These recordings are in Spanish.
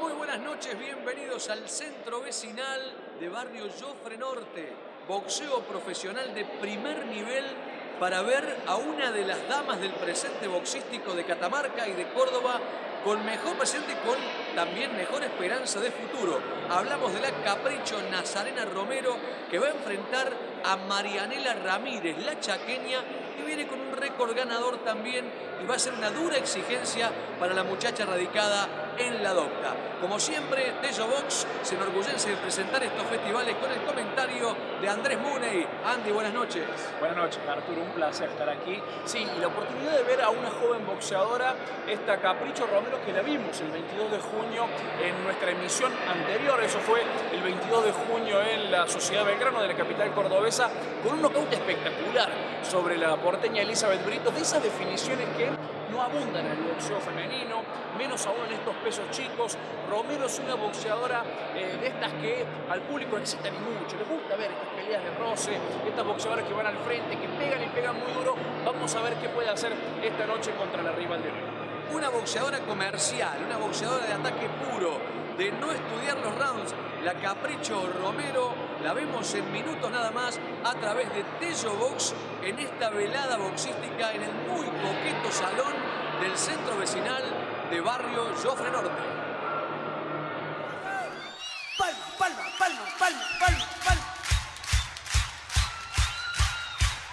Muy buenas noches, bienvenidos al centro vecinal de Barrio Jofre Norte, boxeo profesional de primer nivel para ver a una de las damas del presente boxístico de Catamarca y de Córdoba con mejor presente y con también mejor esperanza de futuro. Hablamos de la Capricho Nazarena Romero que va a enfrentar a Marianela Ramírez, la chaqueña, que viene con un récord ganador también y va a ser una dura exigencia para la muchacha radicada en la docta. Como siempre, Tello Box se enorgullece de presentar estos festivales con el comentario de Andrés Muney. Andy, buenas noches. Buenas noches, Arturo, un placer estar aquí. Sí, y la oportunidad de ver a una joven boxeadora, esta Capricho Romero, que la vimos el 22 de junio en nuestra emisión anterior, eso fue el 22 de junio en la Sociedad Belgrano de la capital cordobesa, con un knockout espectacular sobre la porteña Elizabeth Brito, de esas definiciones que no abundan en el boxeo femenino, menos aún en estos pesos chicos. Romero es una boxeadora eh, de estas que al público excitan y mucho. Les gusta ver estas peleas de roce, estas boxeadoras que van al frente, que pegan y pegan muy duro. Vamos a ver qué puede hacer esta noche contra la rival de hoy. Una boxeadora comercial, una boxeadora de ataque puro, de no estudiar los rounds. La Capricho Romero la vemos en minutos nada más a través de Tello Box en esta velada boxística en el muy coqueto salón del centro vecinal de barrio Jofre Norte. Palma, palma, palma, palma, palma, palma.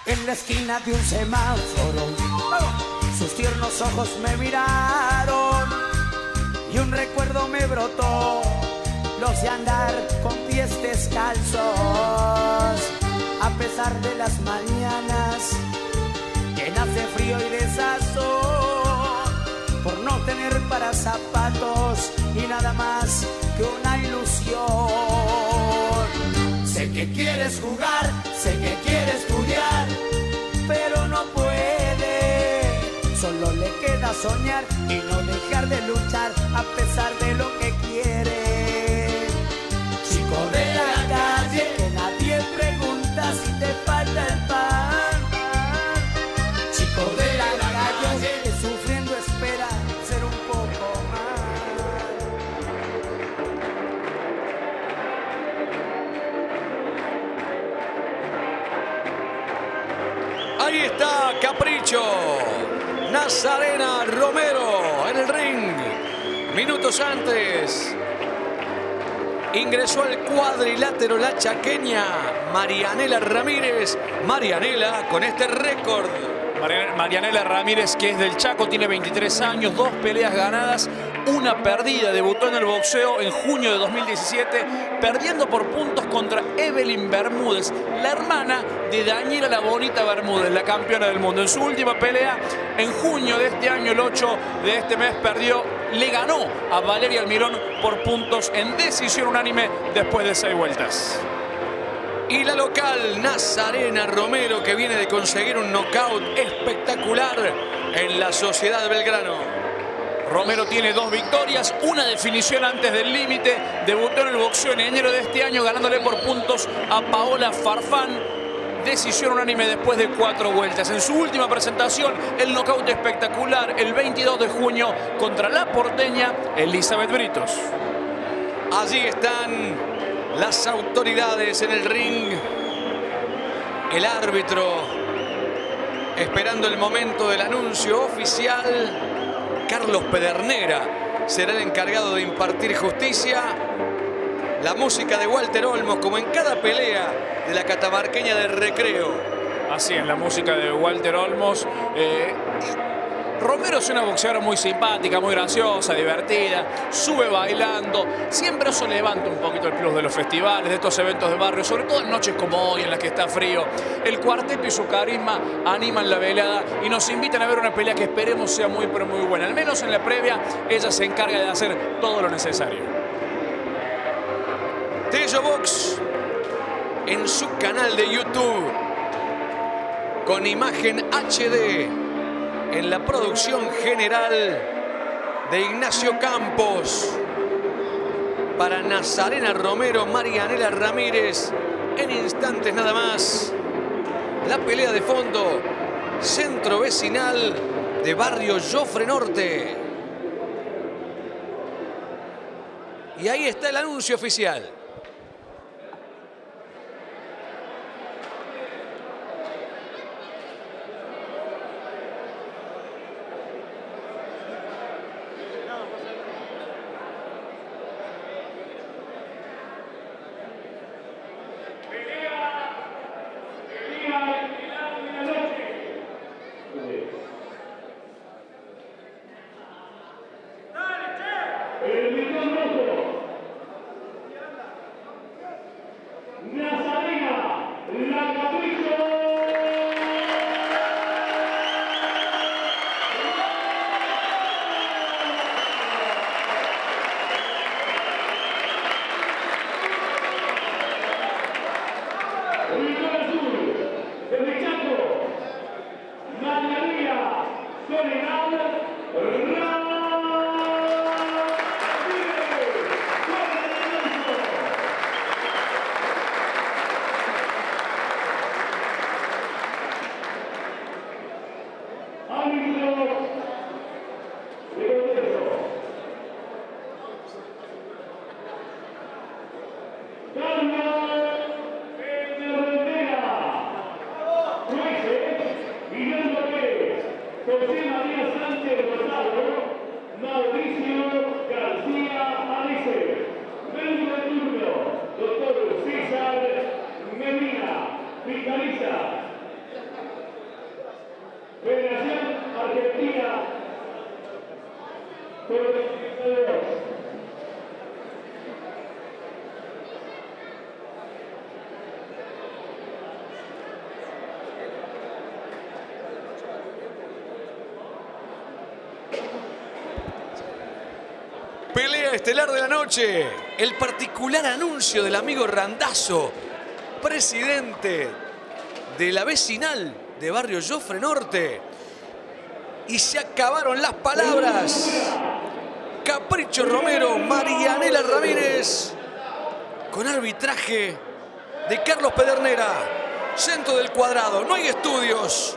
En la esquina de un semáforo, sus tiernos ojos me miraron y un recuerdo me brotó, los de andar con pies descalzos, a pesar de las mañanas llenas de frío y desazón, por no tener para zapatos y nada más que una ilusión. Sé que quieres jugar, sé que quieres estudiar, pero no puede. Solo le queda soñar y no dejar de luchar a pesar de lo que quiere. Chico de la calle, que nadie pregunta si te falta el pan. Chico de la calle, que sufriendo espera ser un poco más. Ahí está Capricho, Nazarena Romero. Minutos antes ingresó al cuadrilátero la chaqueña Marianela Ramírez. Marianela con este récord. Marian- Marianela Ramírez, que es del Chaco, tiene 23 años, dos peleas ganadas, una perdida. Debutó en el boxeo en junio de 2017, perdiendo por puntos contra Evelyn Bermúdez, la hermana de Daniela La Bonita Bermúdez, la campeona del mundo. En su última pelea, en junio de este año, el 8 de este mes, perdió, le ganó a Valeria Almirón por puntos en decisión unánime después de seis vueltas. Y la local Nazarena Romero que viene de conseguir un knockout espectacular en la Sociedad Belgrano. Romero tiene dos victorias, una definición antes del límite. Debutó en el boxeo en enero de este año ganándole por puntos a Paola Farfán. Decisión unánime después de cuatro vueltas. En su última presentación, el knockout espectacular el 22 de junio contra la porteña Elizabeth Britos. Allí están las autoridades en el ring. El árbitro esperando el momento del anuncio oficial. Carlos Pedernera será el encargado de impartir justicia. La música de Walter Olmos, como en cada pelea de la catamarqueña de recreo. Así en la música de Walter Olmos. Eh, Romero es una boxeadora muy simpática, muy graciosa, divertida, sube bailando. Siempre eso levanta un poquito el plus de los festivales, de estos eventos de barrio, sobre todo en noches como hoy en las que está frío. El cuarteto y su carisma animan la velada y nos invitan a ver una pelea que esperemos sea muy, pero muy buena. Al menos en la previa, ella se encarga de hacer todo lo necesario. Tello Box en su canal de YouTube con imagen HD en la producción general de Ignacio Campos. Para Nazarena Romero, Marianela Ramírez en instantes nada más. La pelea de fondo centro vecinal de barrio Jofre Norte. Y ahí está el anuncio oficial. どうも! Pelea estelar de la noche. El particular anuncio del amigo Randazo, presidente de la vecinal de Barrio Jofre Norte. Y se acabaron las palabras. Capricho Romero, Marianela Ramírez, con arbitraje de Carlos Pedernera. Centro del cuadrado, no hay estudios.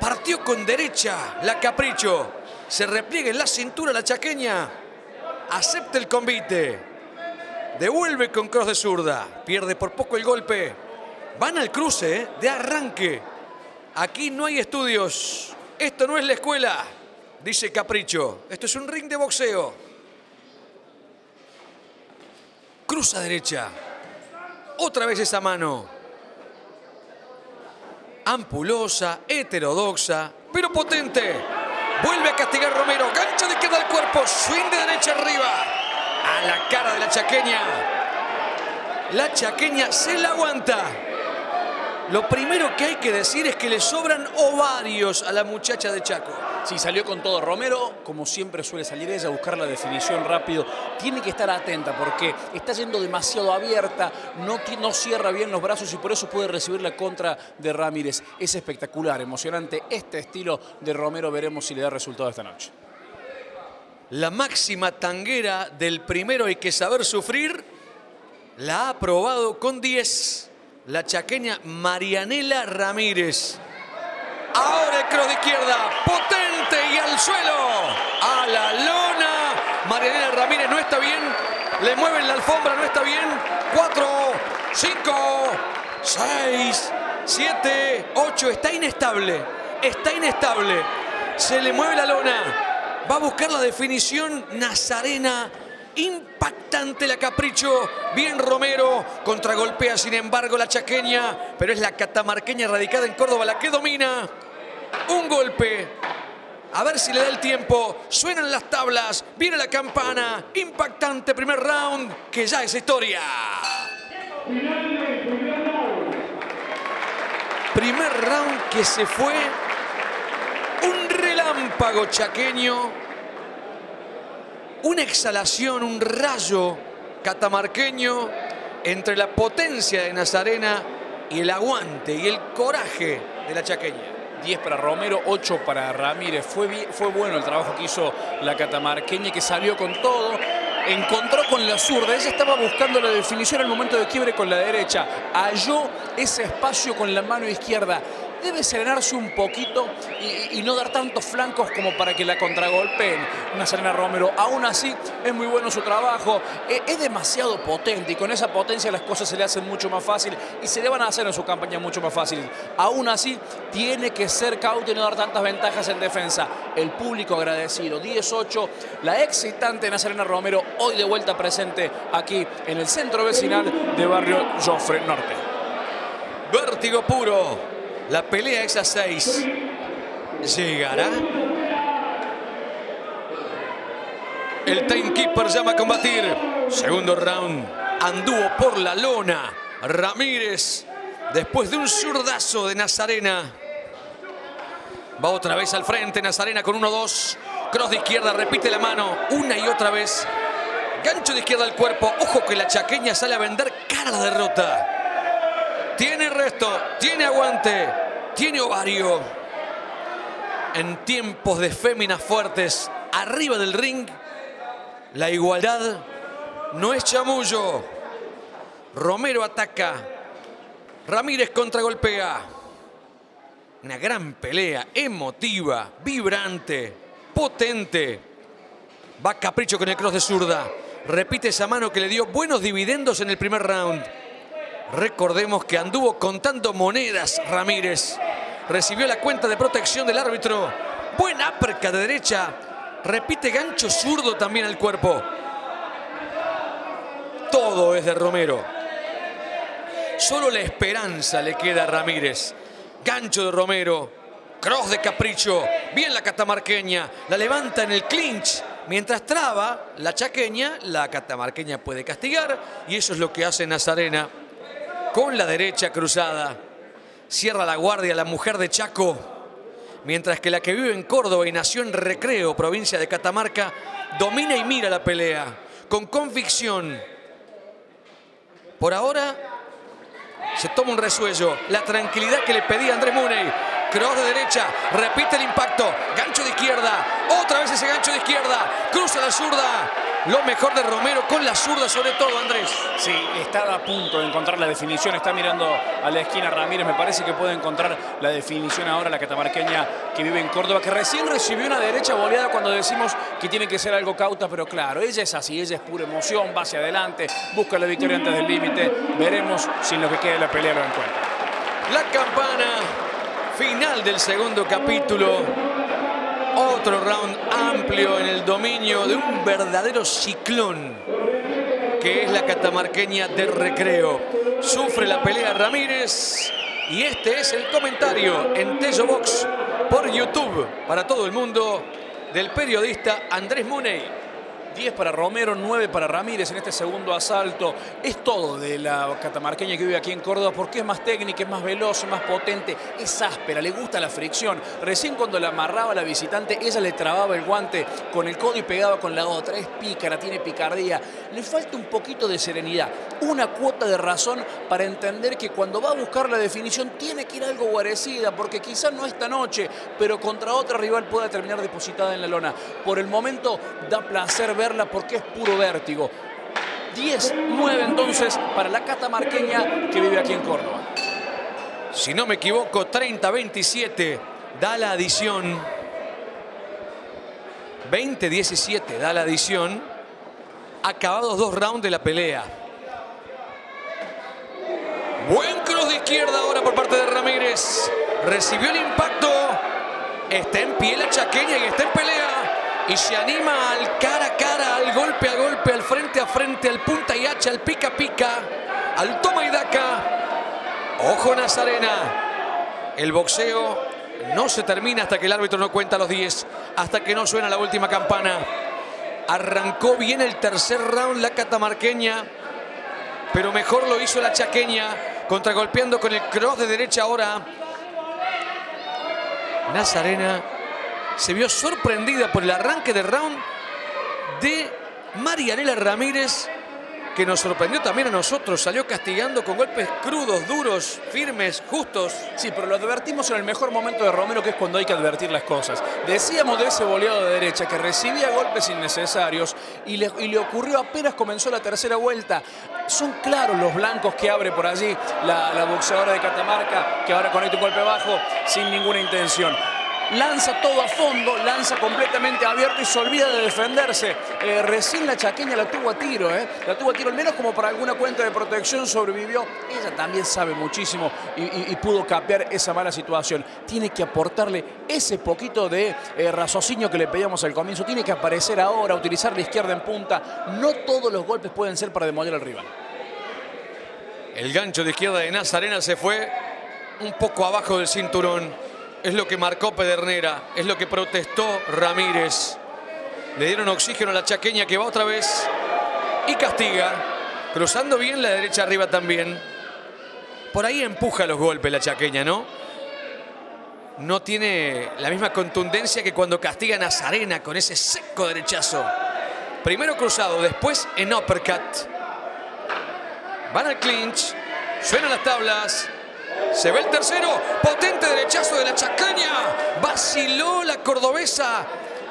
Partió con derecha la Capricho. Se repliega en la cintura la chaqueña acepta el convite, devuelve con cross de zurda, pierde por poco el golpe, van al cruce de arranque. Aquí no hay estudios, esto no es la escuela, dice Capricho, esto es un ring de boxeo. Cruza derecha, otra vez esa mano. Ampulosa, heterodoxa, pero potente. Vuelve a castigar Romero. Gancho de izquierda al cuerpo. Swing de derecha arriba. A la cara de la chaqueña. La chaqueña se la aguanta. Lo primero que hay que decir es que le sobran ovarios a la muchacha de Chaco. Sí, salió con todo. Romero, como siempre suele salir ella, a buscar la definición rápido. Tiene que estar atenta porque está yendo demasiado abierta, no, no cierra bien los brazos y por eso puede recibir la contra de Ramírez. Es espectacular, emocionante este estilo de Romero. Veremos si le da resultado esta noche. La máxima tanguera del primero hay que saber sufrir la ha probado con 10 la chaqueña Marianela Ramírez. Ahora el cross de izquierda, potente y al suelo. A la lona. Marianela Ramírez no está bien. Le mueven la alfombra, no está bien. 4, 5, 6, 7, 8. Está inestable. Está inestable. Se le mueve la lona. Va a buscar la definición Nazarena Impactante la Capricho. Bien Romero. Contragolpea, sin embargo, la chaqueña. Pero es la catamarqueña radicada en Córdoba la que domina. Un golpe. A ver si le da el tiempo. Suenan las tablas. Viene la campana. Impactante primer round. Que ya es historia. Primer round que se fue. Un relámpago chaqueño una exhalación, un rayo catamarqueño entre la potencia de Nazarena y el aguante y el coraje de la chaqueña. 10 para Romero, 8 para Ramírez. Fue, fue bueno el trabajo que hizo la catamarqueña que salió con todo. Encontró con la zurda, ella estaba buscando la definición al momento de quiebre con la derecha. Halló ese espacio con la mano izquierda debe serenarse un poquito y, no dar tantos flancos como para que la contragolpeen. Una Romero, aún así, es muy bueno su trabajo, e, es, demasiado potente y con esa potencia las cosas se le hacen mucho más fácil y se le van a hacer en su campaña mucho más fácil. Aún así, tiene que ser cauto y no dar tantas ventajas en defensa. El público agradecido. 10-8, la excitante Nazarena Romero, hoy de vuelta presente aquí en el centro vecinal de barrio Joffre Norte. Vértigo puro. La pelea es a 6. ¿Llegará? El timekeeper llama a combatir. Segundo round. Anduvo por la lona. Ramírez. Después de un zurdazo de Nazarena. Va otra vez al frente. Nazarena con 1-2. Cross de izquierda. Repite la mano. Una y otra vez. Gancho de izquierda al cuerpo. Ojo que la chaqueña sale a vender cara a la derrota. Tiene resto, tiene aguante, tiene ovario. En tiempos de féminas fuertes, arriba del ring, la igualdad no es chamullo. Romero ataca. Ramírez contragolpea. Una gran pelea, emotiva, vibrante, potente. Va Capricho con el cross de zurda. Repite esa mano que le dio buenos dividendos en el primer round. Recordemos que anduvo contando monedas Ramírez. Recibió la cuenta de protección del árbitro. Buena perca de derecha. Repite gancho zurdo también al cuerpo. Todo es de Romero. Solo la esperanza le queda a Ramírez. Gancho de Romero. Cross de Capricho. Bien la catamarqueña. La levanta en el clinch. Mientras traba la chaqueña, la catamarqueña puede castigar. Y eso es lo que hace Nazarena con la derecha cruzada. Cierra la guardia la mujer de Chaco, mientras que la que vive en Córdoba y nació en Recreo, provincia de Catamarca, domina y mira la pelea con convicción. Por ahora se toma un resuello, la tranquilidad que le pedía Andrés Muney. Cross de derecha, repite el impacto, gancho de izquierda, otra vez ese gancho de izquierda, cruza la zurda, lo mejor de Romero con la zurda sobre todo, Andrés. Sí, está a punto de encontrar la definición. Está mirando a la esquina Ramírez. Me parece que puede encontrar la definición ahora la catamarqueña que vive en Córdoba, que recién recibió una derecha boleada cuando decimos que tiene que ser algo cauta, pero claro, ella es así, ella es pura emoción, va hacia adelante, busca la victoria antes del límite. Veremos si en lo que quede de la pelea lo encuentra. La campana final del segundo capítulo. Otro round amplio en el dominio de un verdadero ciclón que es la catamarqueña de recreo. Sufre la pelea Ramírez y este es el comentario en Tello Box por YouTube para todo el mundo del periodista Andrés Muney. 10 para Romero, 9 para Ramírez en este segundo asalto. Es todo de la catamarqueña que vive aquí en Córdoba porque es más técnica, es más veloz, es más potente, es áspera, le gusta la fricción. Recién cuando la amarraba la visitante, ella le trababa el guante con el codo y pegaba con la otra. Es pícara, tiene picardía. Le falta un poquito de serenidad, una cuota de razón para entender que cuando va a buscar la definición tiene que ir algo guarecida porque quizás no esta noche, pero contra otra rival pueda terminar depositada en la lona. Por el momento da placer verla porque es puro vértigo. 10-9 entonces para la catamarqueña que vive aquí en Córdoba. Si no me equivoco, 30-27 da la adición. 20-17 da la adición. Acabados dos rounds de la pelea. Buen cross de izquierda ahora por parte de Ramírez. Recibió el impacto. Está en pie la chaqueña y está en pelea y se anima al cara a cara, al golpe a golpe, al frente a frente, al punta y hacha, al pica pica, al toma y daca. Ojo Nazarena. El boxeo no se termina hasta que el árbitro no cuenta los 10, hasta que no suena la última campana. Arrancó bien el tercer round la catamarqueña, pero mejor lo hizo la chaqueña, contragolpeando con el cross de derecha ahora. Nazarena se vio sorprendida por el arranque de round de Marianela Ramírez que nos sorprendió también a nosotros. Salió castigando con golpes crudos, duros, firmes, justos. Sí, pero lo advertimos en el mejor momento de Romero, que es cuando hay que advertir las cosas. Decíamos de ese boleado de derecha que recibía golpes innecesarios y le, y le ocurrió apenas comenzó la tercera vuelta. Son claros los blancos que abre por allí la, la boxeadora de Catamarca, que ahora conecta un golpe bajo sin ninguna intención lanza todo a fondo, lanza completamente abierto y se olvida de defenderse. Eh, recién la chaqueña la tuvo a tiro, eh. la tuvo a tiro, al menos como para alguna cuenta de protección sobrevivió. Ella también sabe muchísimo y, pudo capear esa mala situación. Tiene que aportarle ese poquito de eh, raciocinio que le pedíamos al comienzo. Tiene que aparecer ahora, utilizar la izquierda en punta. No todos los golpes pueden ser para demoler al rival. El gancho de izquierda de Nazarena se fue un poco abajo del cinturón. Es lo que marcó Pedernera, es lo que protestó Ramírez. Le dieron oxígeno a la chaqueña que va otra vez y castiga, cruzando bien la derecha arriba también. Por ahí empuja los golpes la chaqueña, ¿no? No tiene la misma contundencia que cuando castiga a Nazarena con ese seco derechazo. Primero cruzado, después en uppercut. Van al clinch, suenan las tablas, se ve el tercero. Potente derechazo de la Chacaña. Vaciló la cordobesa.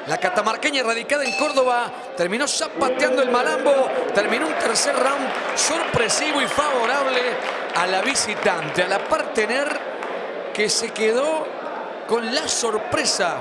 La catamarqueña radicada en Córdoba terminó zapateando el malambo. Terminó un tercer round sorpresivo y favorable a la visitante, a la partener que se quedó con la sorpresa,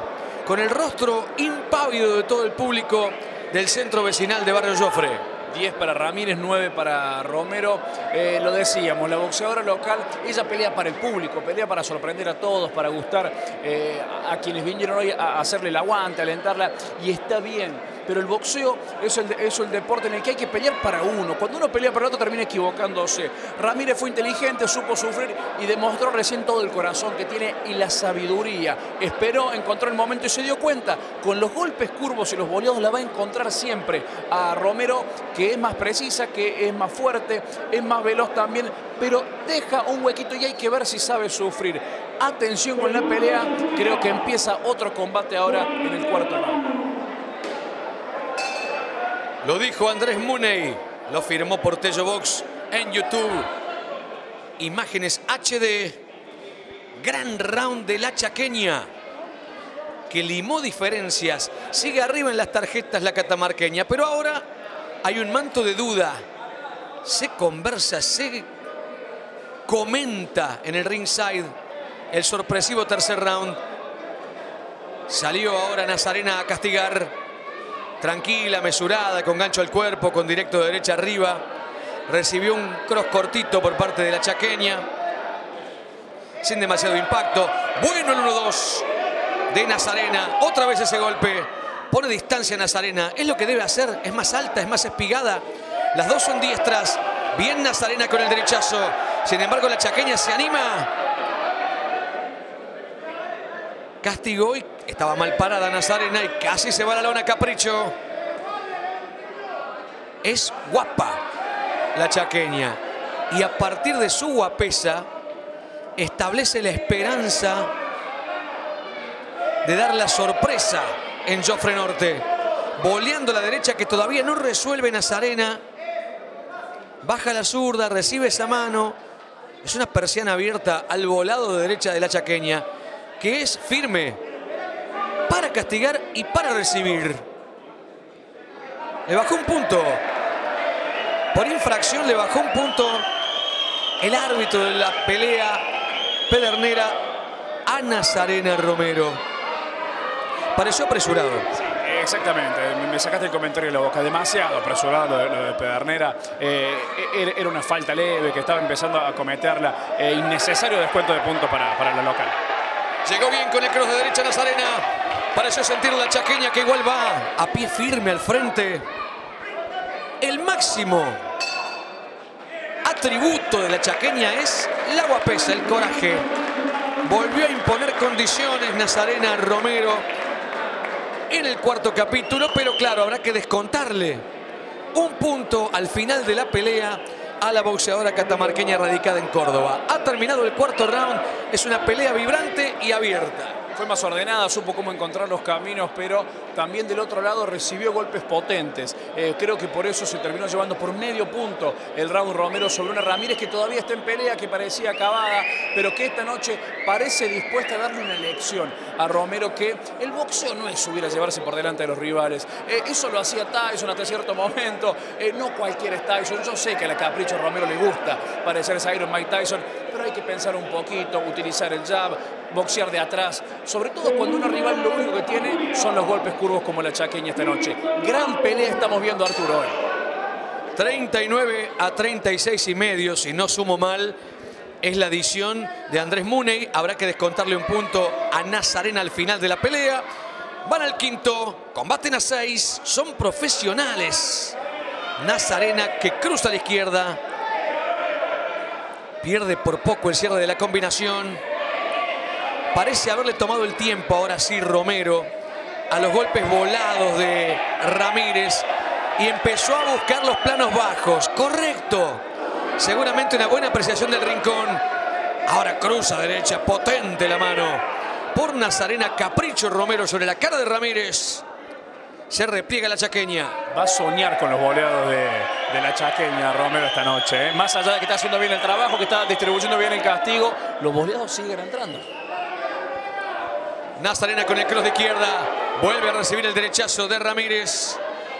con el rostro impávido de todo el público del centro vecinal de Barrio Jofre. 10 para Ramírez, 9 para Romero. Eh, lo decíamos, la boxeadora local, ella pelea para el público, pelea para sorprender a todos, para gustar eh, a, quienes vinieron hoy a hacerle el aguante, alentarla, y está bien pero el boxeo es el, el deporte en el que hay que pelear para uno. Cuando uno pelea para otro termina equivocándose. Ramírez fue inteligente, supo sufrir y demostró recién todo el corazón que tiene y la sabiduría. Esperó, encontró el momento y se dio cuenta. Con los golpes curvos y los boleados la va a encontrar siempre a Romero, que es más precisa, que es más fuerte, es más veloz también, pero deja un huequito y hay que ver si sabe sufrir. Atención con la pelea, creo que empieza otro combate ahora en el cuarto round. Lo dijo Andrés Muney, lo firmó por Tello Box en YouTube. Imágenes HD, gran round de la chaqueña, que limó diferencias. Sigue arriba en las tarjetas la catamarqueña, pero ahora hay un manto de duda. Se conversa, se comenta en el ringside el sorpresivo tercer round. Salió ahora Nazarena a castigar tranquila, mesurada, con gancho al cuerpo, con directo de derecha arriba. Recibió un cross cortito por parte de la chaqueña, sin demasiado impacto. Bueno el 1-2 de Nazarena. Otra vez ese golpe. Pone distancia Nazarena. Es lo que debe hacer. Es más alta, es más espigada. Las dos son diestras. Bien Nazarena con el derechazo. Sin embargo, la chaqueña se anima. Castigó y estaba mal parada Nazarena y casi se va la lona Capricho. Es guapa la chaqueña. Y a partir de su guapesa establece la esperanza de dar la sorpresa en Joffre Norte. Boleando la derecha que todavía no resuelve Nazarena. Baja la zurda, recibe esa mano. Es una persiana abierta al volado de derecha de la chaqueña, que es firme, para castigar y para recibir. Le bajó un punto. Por infracción le bajó un punto el árbitro de la pelea pedernera a Nazarena Romero. Pareció apresurado. Exactamente, me sacaste el comentario de la boca, demasiado apresurado lo de, Pedernera. Eh, era una falta leve que estaba empezando a cometerla. Eh, innecesario descuento de puntos para, para la local. Llegó bien con el cross de derecha Nazarena. Pareció sentir la chaqueña que igual va a pie firme al frente. El máximo atributo de la chaqueña es la guapesa, el coraje. Volvió a imponer condiciones Nazarena Romero en el cuarto capítulo, pero claro, habrá que descontarle un punto al final de la pelea a la boxeadora catamarqueña radicada en Córdoba. Ha terminado el cuarto round, es una pelea vibrante y abierta. Fue más ordenada, supo cómo encontrar los caminos, pero también del otro lado recibió golpes potentes. Eh, creo que por eso se terminó llevando por medio punto el Raúl Romero sobre una Ramírez que todavía está en pelea, que parecía acabada, pero que esta noche parece dispuesta a darle una lección a Romero que el boxeo no es subir a llevarse por delante de los rivales. Eh, eso lo hacía Tyson hasta cierto momento. Eh, no cualquier es Tyson. Yo sé que a la Capricho Romero le gusta parecerse a Iron Mike Tyson, pero hay que pensar un poquito, utilizar el jab, boxear de atrás, sobre todo cuando un rival lo único que tiene son los golpes curvos como la chaqueña esta noche. Gran pelea estamos viendo Arturo hoy. 39 a 36 y medio, si no sumo mal, es la adición de Andrés Muney. Habrá que descontarle un punto a Nazarena al final de la pelea. Van al quinto, combaten a seis, son profesionales. Nazarena que cruza a la izquierda. Pierde por poco el cierre de la combinación. Parece haberle tomado el tiempo ahora sí Romero a los golpes volados de Ramírez y empezó a buscar los planos bajos. Correcto. Seguramente una buena apreciación del rincón. Ahora cruza derecha, potente la mano. Por Nazarena, Capricho Romero sobre la cara de Ramírez. Se repliega la chaqueña. Va a soñar con los boleados de, la chaqueña Romero esta noche. ¿eh? Más allá de que está haciendo bien el trabajo, que está distribuyendo bien el castigo, los boleados siguen entrando. Nazarena con el cross de izquierda. Vuelve a recibir el derechazo de Ramírez.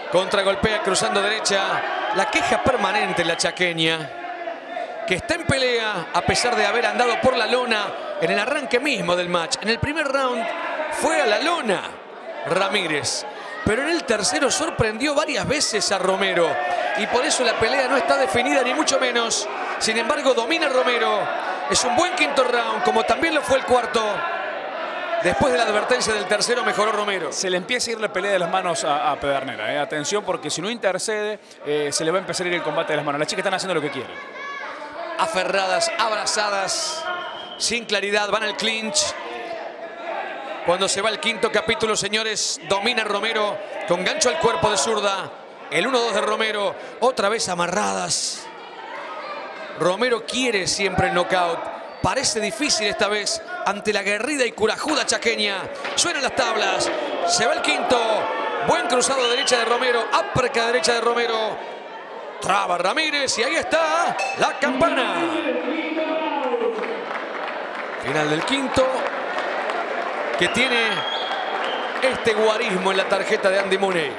Contragolpea cruzando derecha. La queja permanente en la chaqueña. Que está en pelea a pesar de haber andado por la lona en el arranque mismo del match. En el primer round fue a la lona Ramírez. Pero en el tercero sorprendió varias veces a Romero. Y por eso la pelea no está definida ni mucho menos. Sin embargo, domina Romero. Es un buen quinto round, como también lo fue el cuarto. Después de la advertencia del tercero mejoró Romero. Se le empieza a ir la pelea de las manos a, Pedernera. Eh. Atención porque si no intercede eh, se le va a empezar a ir el combate de las manos. Las chicas están haciendo lo que quieren. Aferradas, abrazadas, sin claridad, van al clinch. Cuando se va el quinto capítulo, señores, domina Romero con gancho al cuerpo de zurda. El 1-2 de Romero, otra vez amarradas. Romero quiere siempre el knockout. Parece difícil esta vez ante la guerrida y curajuda chaqueña. Suenan las tablas. Se va el quinto. Buen cruzado derecha de Romero. Aperca derecha de Romero. Traba Ramírez y ahí está la campana. Final del quinto. Que tiene este guarismo en la tarjeta de Andy Mooney.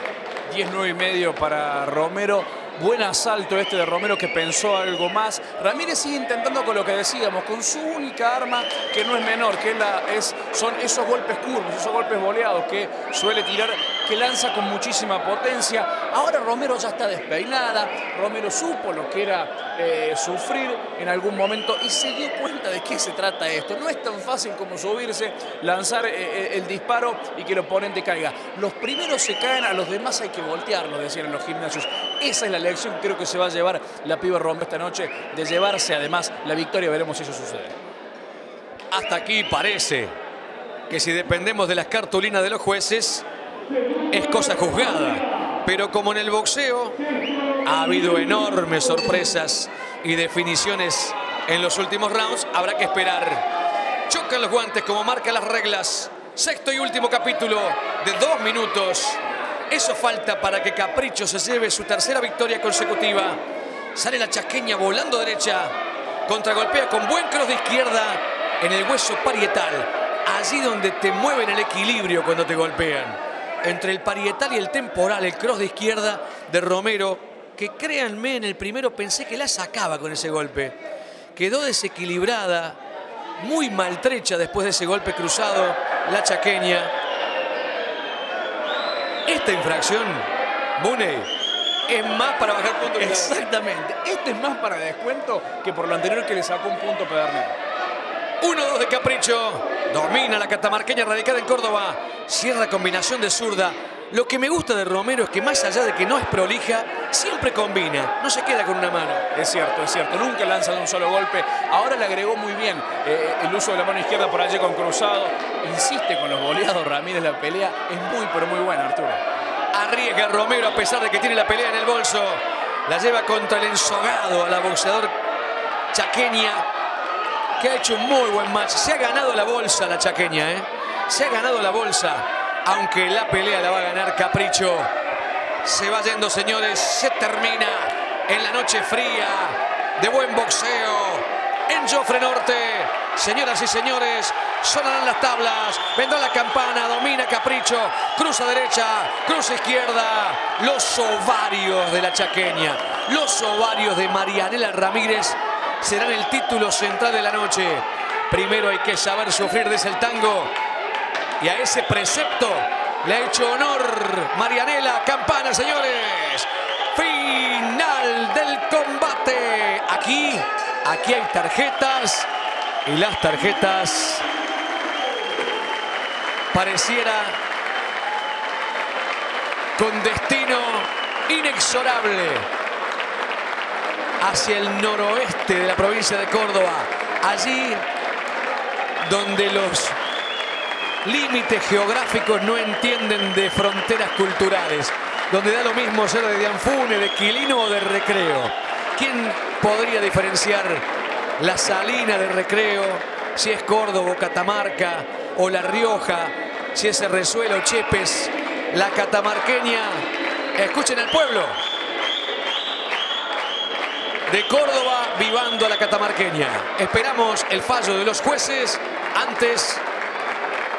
10-9 y medio para Romero. Buen asalto este de Romero que pensó algo más. Ramírez sigue intentando con lo que decíamos, con su única arma que no es menor, que la, es, son esos golpes curvos, esos golpes boleados que suele tirar, que lanza con muchísima potencia. Ahora Romero ya está despeinada, Romero supo lo que era eh, sufrir en algún momento y se dio cuenta de qué se trata esto. No es tan fácil como subirse, lanzar eh, eh, el disparo y que el oponente caiga. Los primeros se caen, a los demás hay que voltearlo, decían en los gimnasios. Esa es la creo que se va a llevar la piba Romero esta noche, de llevarse además la victoria, veremos si eso sucede. Hasta aquí parece que si dependemos de las cartulinas de los jueces, es cosa juzgada. Pero como en el boxeo, ha habido enormes sorpresas y definiciones en los últimos rounds, habrá que esperar. Chocan los guantes como marcan las reglas. Sexto y último capítulo de dos minutos. Eso falta para que Capricho se lleve su tercera victoria consecutiva. Sale la chasqueña volando derecha. Contragolpea con buen cross de izquierda en el hueso parietal. Allí donde te mueven el equilibrio cuando te golpean. Entre el parietal y el temporal, el cross de izquierda de Romero, que créanme, en el primero pensé que la sacaba con ese golpe. Quedó desequilibrada, muy maltrecha después de ese golpe cruzado, la chaqueña. Esta infracción, Muney, es más para bajar puntos. Exactamente. Este es más para descuento que por lo anterior que le sacó un punto Pedernera. 1-2 de Capricho. Domina la catamarqueña radicada en Córdoba. Cierra combinación de zurda. Lo que me gusta de Romero es que más allá de que no es prolija, siempre combina, no se queda con una mano. Es cierto, es cierto, nunca lanza de un solo golpe. Ahora le agregó muy bien eh, el uso de la mano izquierda por allí con cruzado. Insiste con los boleados Ramírez, la pelea es muy, pero muy buena, Arturo. Arriesga Romero a pesar de que tiene la pelea en el bolso. La lleva contra el ensogado a la boxeador chaqueña, que ha hecho un muy buen match. Se ha ganado la bolsa la chaqueña, ¿eh? se ha ganado la bolsa, aunque la pelea la va a ganar Capricho. Se va yendo, señores, se termina en la noche fría de buen boxeo en Jofre Norte. Señoras y señores, sonarán las tablas, vendrá la campana, domina Capricho, cruza derecha, cruza izquierda, los ovarios de la chaqueña, los ovarios de Marianela Ramírez serán el título central de la noche. Primero hay que saber sufrir desde el tango y a ese precepto le ha hecho honor Marianela Campana, señores. Final del combate. Aquí, aquí hay tarjetas y las tarjetas pareciera con destino inexorable hacia el noroeste de la provincia de Córdoba. Allí donde los límites geográficos no entienden de fronteras culturales, donde da lo mismo ser de Dianfune, de Quilino o de Recreo. ¿Quién podría diferenciar la Salina de Recreo, si es Córdoba Catamarca, o La Rioja, si es Resuelo Chepes, la catamarqueña? Escuchen al pueblo. De Córdoba vivando a la catamarqueña. Esperamos el fallo de los jueces antes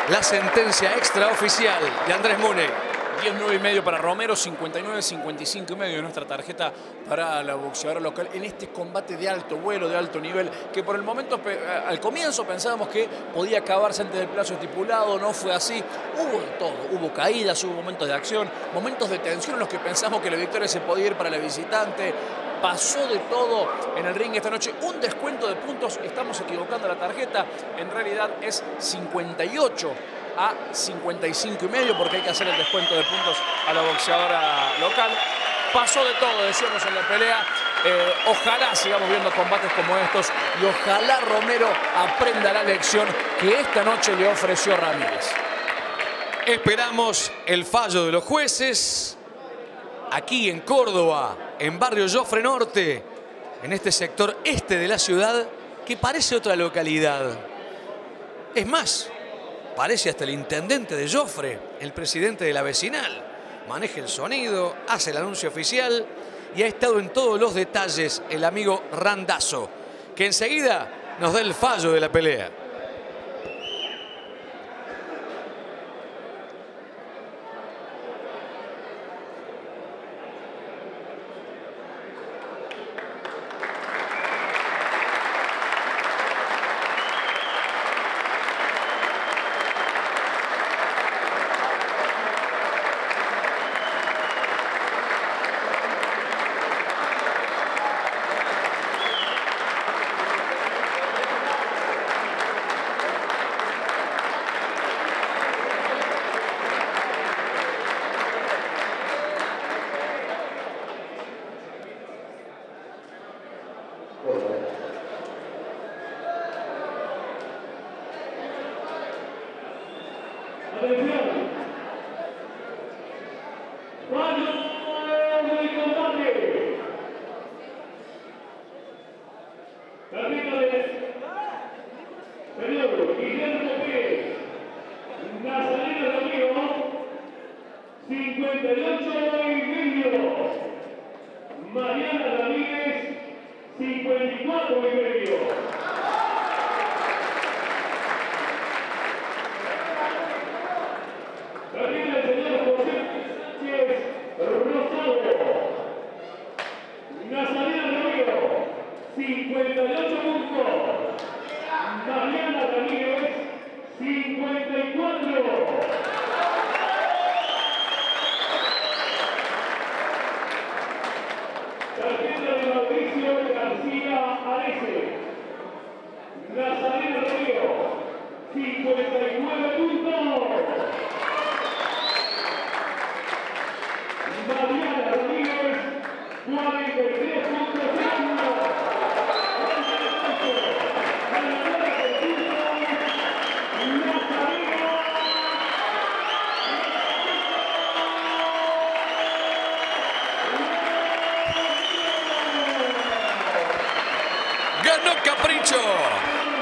la sentencia extraoficial de Andrés Mune. 10, 9 y medio para Romero, 59, 55 y medio nuestra tarjeta para la boxeadora local en este combate de alto vuelo, de alto nivel, que por el momento, al comienzo pensábamos que podía acabarse antes del plazo estipulado, no fue así. Hubo todo, hubo caídas, hubo momentos de acción, momentos de tensión en los que pensamos que la victoria se podía ir para la visitante, pasó de todo en el ring esta noche. Un descuento de puntos, estamos equivocando la tarjeta, en realidad es 58 a 55 y medio porque hay que hacer el descuento de puntos a la boxeadora local. Pasó de todo, decíamos en la pelea. Eh, ojalá sigamos viendo combates como estos y ojalá Romero aprenda la lección que esta noche le ofreció Ramírez. Esperamos el fallo de los jueces aquí en Córdoba, en barrio Jofre Norte, en este sector este de la ciudad que parece otra localidad. Es más, parece hasta el intendente de Jofre, el presidente de la vecinal. Maneja el sonido, hace el anuncio oficial y ha estado en todos los detalles el amigo Randazo, que enseguida nos da el fallo de la pelea.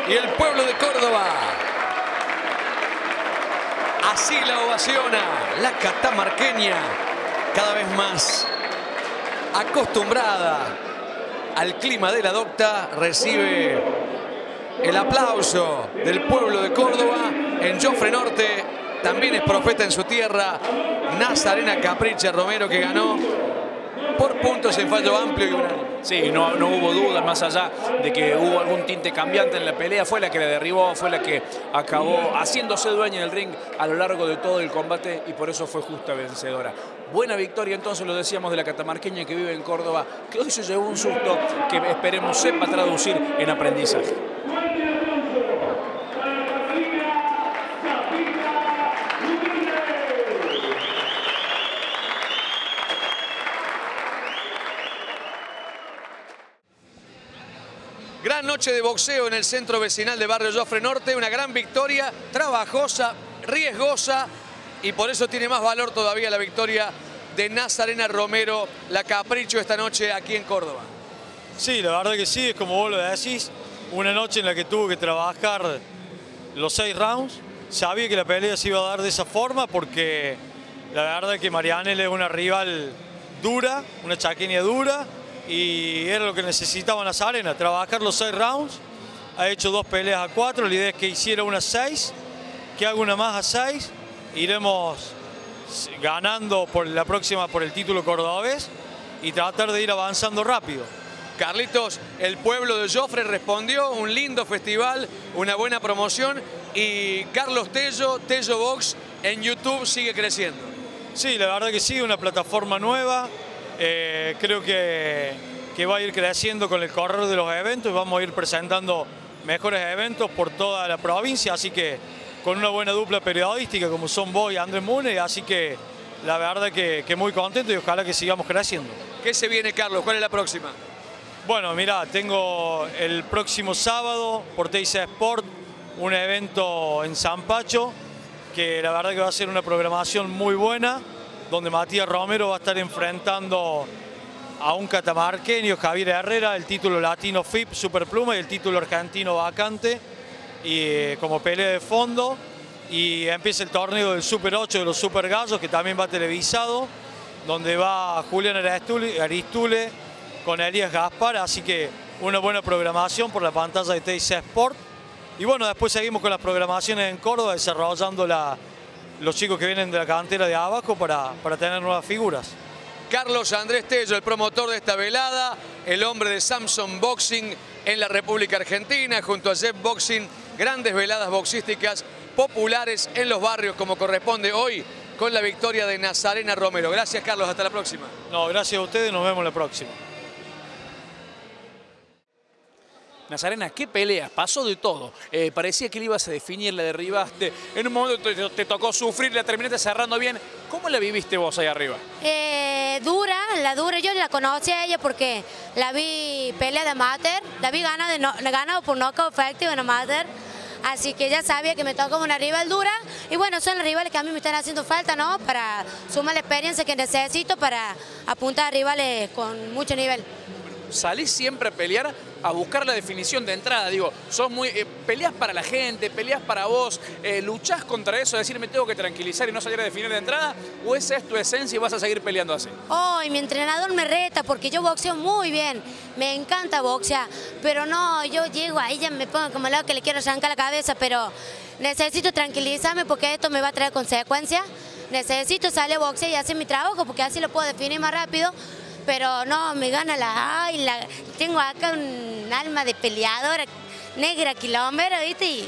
Y el pueblo de Córdoba. Así la ovaciona la catamarqueña, cada vez más acostumbrada al clima de la docta, recibe el aplauso del pueblo de Córdoba en Jofre Norte. También es profeta en su tierra, Nazarena Capricha Romero que ganó por puntos en fallo amplio y unánime. Sí, no, no hubo duda, más allá de que hubo algún tinte cambiante en la pelea, fue la que la derribó, fue la que acabó haciéndose dueña del ring a lo largo de todo el combate y por eso fue justa vencedora. Buena victoria entonces, lo decíamos, de la catamarqueña que vive en Córdoba, que hoy se llevó un susto que esperemos sepa traducir en aprendizaje. Noche de boxeo en el centro vecinal de Barrio Jofre Norte, una gran victoria, trabajosa, riesgosa y por eso tiene más valor todavía la victoria de Nazarena Romero, la Capricho esta noche aquí en Córdoba. Sí, la verdad que sí, es como vos lo decís, una noche en la que tuvo que trabajar los seis rounds. Sabía que la pelea se iba a dar de esa forma porque la verdad que Marianel es una rival dura, una chaqueña dura y era lo que necesitaba Nazarena, trabajar los seis rounds. Ha hecho dos peleas a cuatro, la idea es que hiciera una seis, que haga una más a seis. Iremos ganando por la próxima por el título cordobés y tratar de ir avanzando rápido. Carlitos, el pueblo de Joffre respondió, un lindo festival, una buena promoción y Carlos Tello, Tello Box en YouTube sigue creciendo. Sí, la verdad que sí, una plataforma nueva, eh, creo que, que va a ir creciendo con el correr de los eventos, vamos a ir presentando mejores eventos por toda la provincia, así que con una buena dupla periodística como son vos y Andrés Mune, así que la verdad que, que muy contento y ojalá que sigamos creciendo. ¿Qué se viene, Carlos? ¿Cuál es la próxima? Bueno, mira, tengo el próximo sábado por Teisa Sport un evento en San Pacho, que la verdad que va a ser una programación muy buena, donde Matías Romero va a estar enfrentando a un catamarqueño, Javier Herrera, el título latino FIP Superpluma y el título argentino vacante, y eh, como pelea de fondo. Y empieza el torneo del Super 8 de los Super Gallos, que también va televisado, donde va Julián Aristule, con Elías Gaspar, así que una buena programación por la pantalla de TIC Sport. Y bueno, después seguimos con las programaciones en Córdoba, desarrollando la, los chicos que vienen de la cantera de abajo para, para tener nuevas figuras. Carlos Andrés Tello, el promotor de esta velada, el hombre de Samsung Boxing en la República Argentina, junto a Jeff Boxing, grandes veladas boxísticas populares en los barrios como corresponde hoy con la victoria de Nazarena Romero. Gracias Carlos, hasta la próxima. No, gracias a ustedes, nos vemos la próxima. Nazarena, qué pelea, pasó de todo. Eh, parecía que le ibas a definir, la derribaste. En un momento te, te, tocó sufrir, la terminaste cerrando bien. ¿Cómo la viviste vos ahí arriba? Eh, dura, la dura. Yo la conocí a ella porque la vi pelea de amateur, la vi ganado, de no, ganado por knockout effective en amateur. Así que ya sabía que me tocó una rival dura. Y bueno, son los rivales que a mí me están haciendo falta, ¿no? Para sumar la experiencia que necesito para apuntar a rivales con mucho nivel. ¿Salís siempre a pelear a buscar la definición de entrada. Digo, sos muy. Eh, peleas para la gente, peleas para vos, eh, luchás contra eso, decir me tengo que tranquilizar y no salir a definir de entrada, o esa es tu esencia y vas a seguir peleando así. Oh, y mi entrenador me reta porque yo boxeo muy bien, me encanta boxear, pero no, yo llego ahí ya me pongo como lado que le quiero arrancar la cabeza, pero necesito tranquilizarme porque esto me va a traer consecuencias. Necesito salir a boxear y hacer mi trabajo porque así lo puedo definir más rápido pero no, me gana la... Ay, la tengo acá un alma de peleadora negra kilómetro, ¿viste? Y,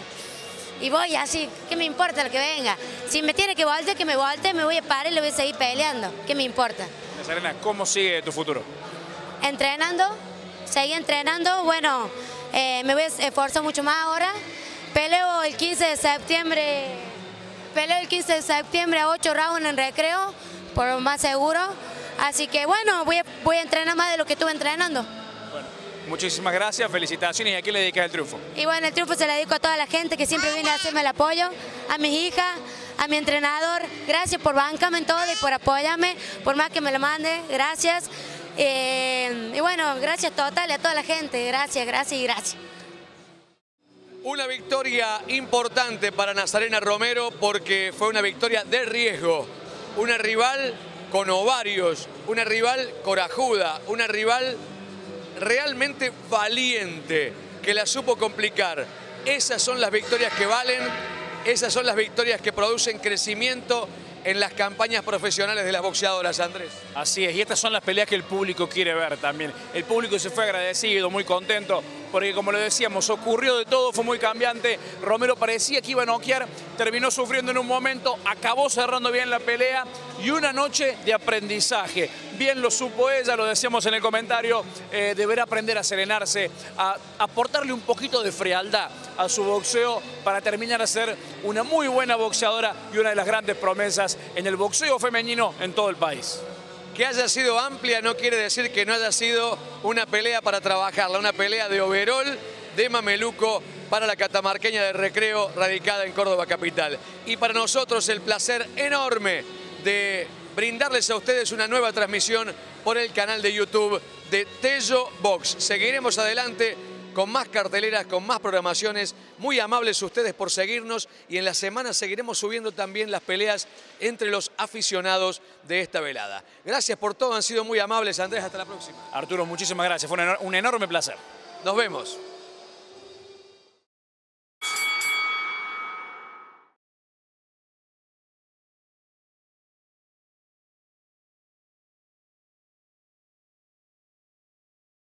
y, voy así, ¿qué me importa lo que venga? Si me tiene que voltear, que me voltee, me voy a parar y lo voy a seguir peleando. ¿Qué me importa? Serena, ¿cómo sigue tu futuro? Entrenando, seguí entrenando. Bueno, eh, me voy a esforzar mucho más ahora. Peleo el 15 de septiembre, peleo el 15 de septiembre a 8 rounds en recreo, por lo más seguro. Así que bueno, voy a, voy a entrenar más de lo que estuve entrenando. Bueno, muchísimas gracias, felicitaciones y a quién le dedicas el triunfo. Y bueno, el triunfo se lo dedico a toda la gente que siempre viene a hacerme el apoyo, a mis hijas, a mi entrenador, gracias por bancarme en todo y por apoyarme, por más que me lo mande, gracias. Eh, y bueno, gracias total a toda la gente, gracias, gracias y gracias. Una victoria importante para Nazarena Romero porque fue una victoria de riesgo. Una rival con ovarios, una rival corajuda, una rival realmente valiente que la supo complicar. Esas son las victorias que valen, esas son las victorias que producen crecimiento en las campañas profesionales de las boxeadoras, Andrés. Así es, y estas son las peleas que el público quiere ver también. El público se fue agradecido, muy contento, porque como le decíamos, ocurrió de todo, fue muy cambiante. Romero parecía que iba a noquear, terminó sufriendo en un momento, acabó cerrando bien la pelea y una noche de aprendizaje. Bien lo supo ella, lo decíamos en el comentario, eh, deberá aprender a serenarse, a aportarle un poquito de frialdad a su boxeo para terminar a ser una muy buena boxeadora y una de las grandes promesas en el boxeo femenino en todo el país. Que haya sido amplia no quiere decir que no haya sido una pelea para trabajarla, una pelea de overol de Mameluco para la catamarqueña de recreo radicada en Córdoba Capital. Y para nosotros el placer enorme de brindarles a ustedes una nueva transmisión por el canal de YouTube de Tello Box. Seguiremos adelante con más carteleras, con más programaciones. Muy amables ustedes por seguirnos y en la semana seguiremos subiendo también las peleas entre los aficionados de esta velada. Gracias por todo, han sido muy amables. Andrés, hasta la próxima. Arturo, muchísimas gracias. Fue un enorme placer. Nos vemos.